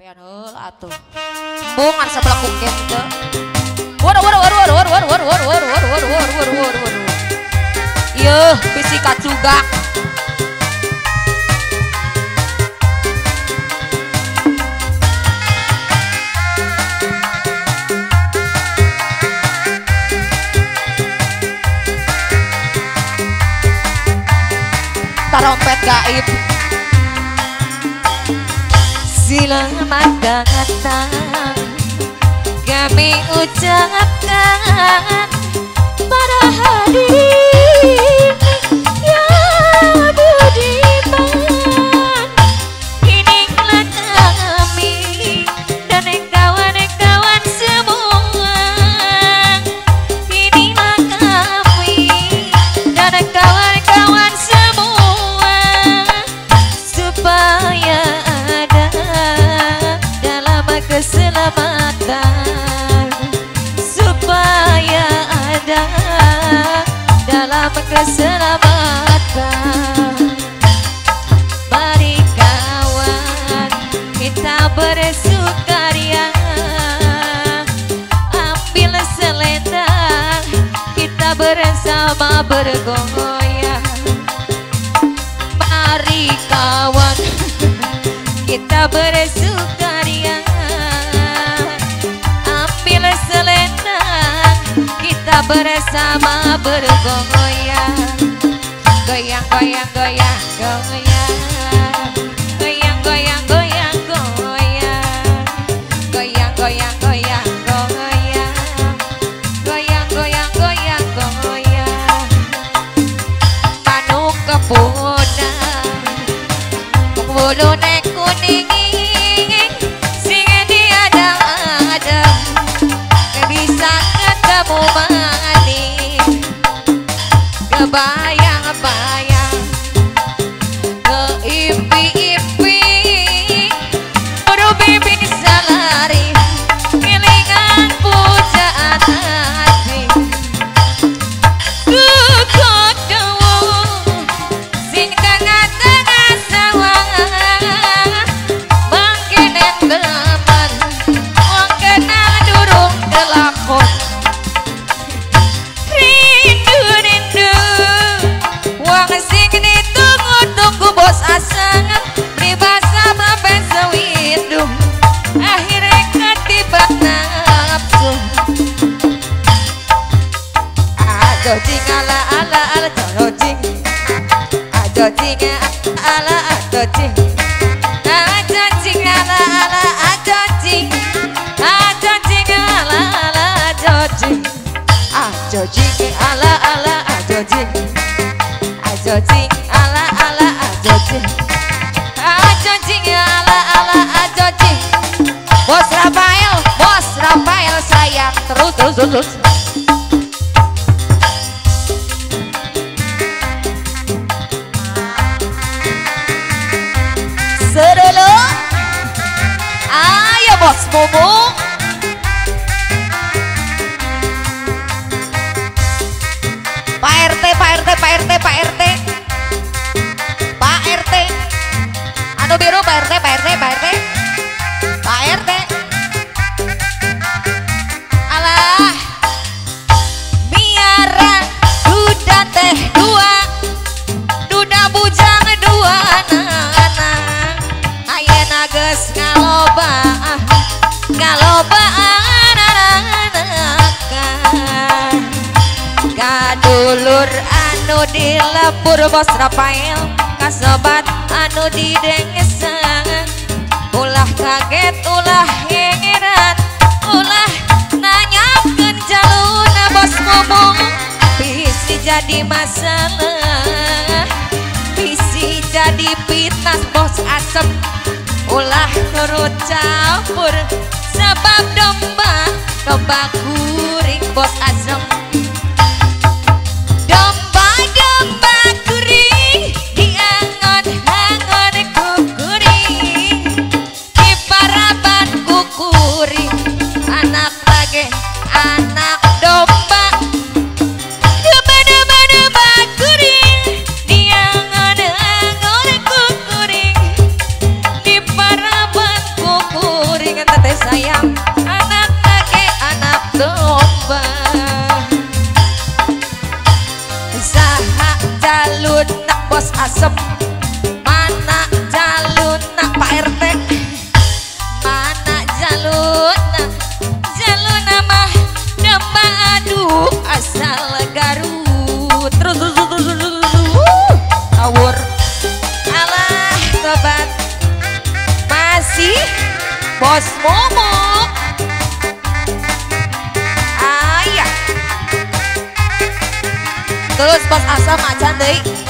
sampean heul atuh. Bungan sebelah kuken teu. Waduh waduh waduh waduh waduh waduh waduh waduh waduh waduh waduh waduh waduh waduh. Yeuh, bisi kacugak. Tarompet gaib. Selamat datang. Kami ucapkan Para hadirin dalam keselamatan mari kawan? Kita bersukaria. Ambil selendang. Kita bersama bergoyang. Mari kawan. Kita bersukaria bersama bergoyang. Goyang goyang goyang goyang bos Rafael bos Rafael saya terus terus terus Bobo. Geus ngaloba Ngaloba anak-anak Kadulur anu di lepur bos Rafael Kasobat anu di dengesan Ulah kaget, ulah heran Ulah nanyakeun jaluna bos ngomong. Bisi jadi masalah Bisi jadi fitnah bos asem Turut campur. Sebab domba Domba kuring bos asem asep mana jalun nak Pak RT mana jalun jalun nama nama aduh asal garut. Terus terus terus terus, terus, terus. awur alah tobat masih bos momo. Ayah terus bos asam aja deh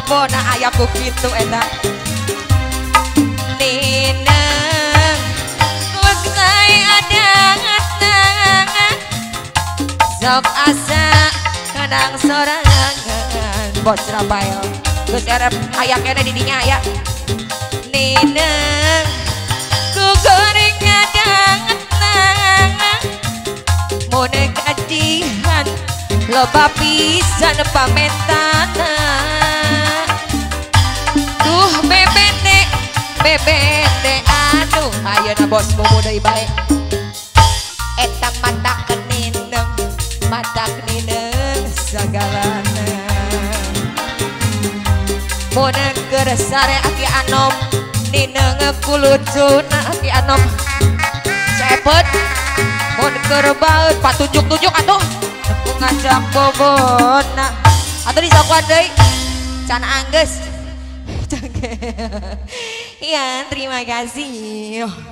ngajak bobona ayamku gitu eta? Nineng Kuksai ada ngetangan Sok asa Kenang sorangan. Bos Rafael Terus erep ayak kene didinya ya? Nineng Ku goreng ada ngetangan Mone kajihan Loba pisan pamentana Bebete bebete aduh ayeuna bos mumu deui bae. Eta mata kenineng mata kenineng sagalana Mona geresare aki anom nineng kulucuna aki anom. Cepet Mun kerbaut patunjuk-tunjuk Aku ngajak bobona. Atuh disakuan deui Can angges Iya, terima kasih.